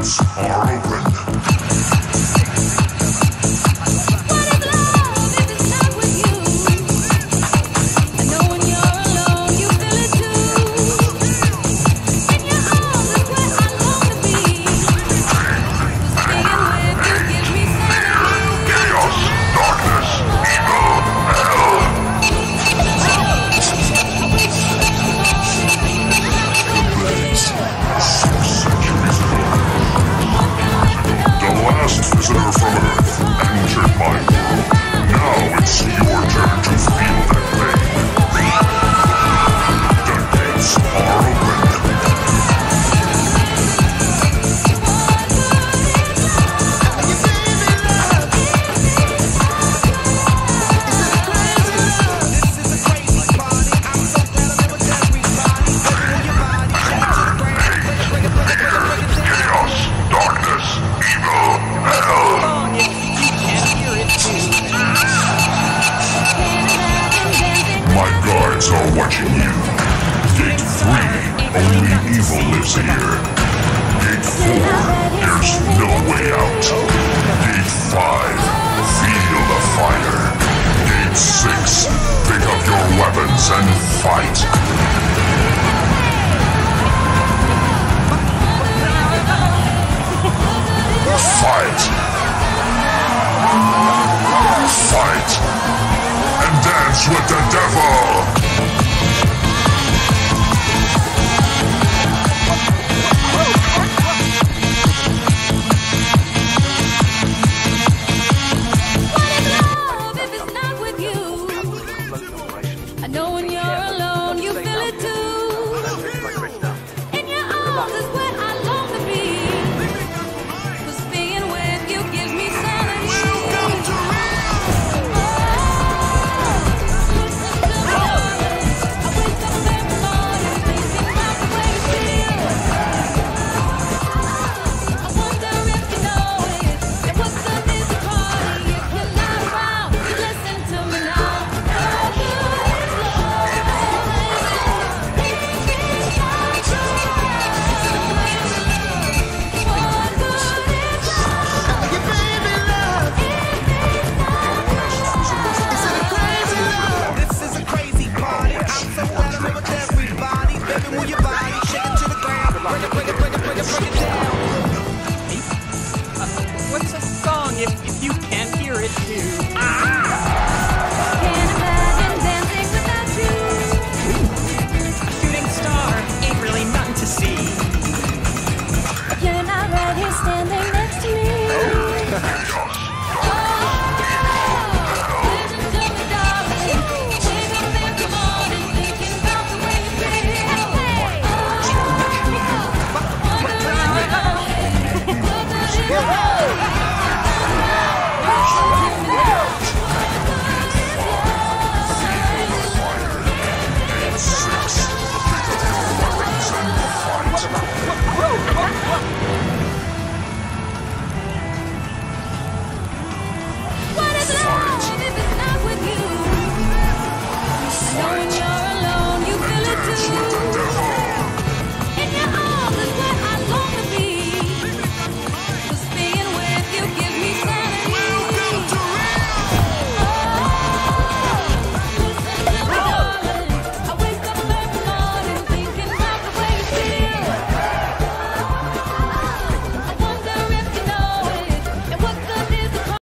Hearts are open. It's all watching you. Gate 3, only evil lives here. Gate 4, there's no way out. Gate 5, feel the fire. Gate 6, pick up your weapons and fight. Fight! Fight! And dance with the devil!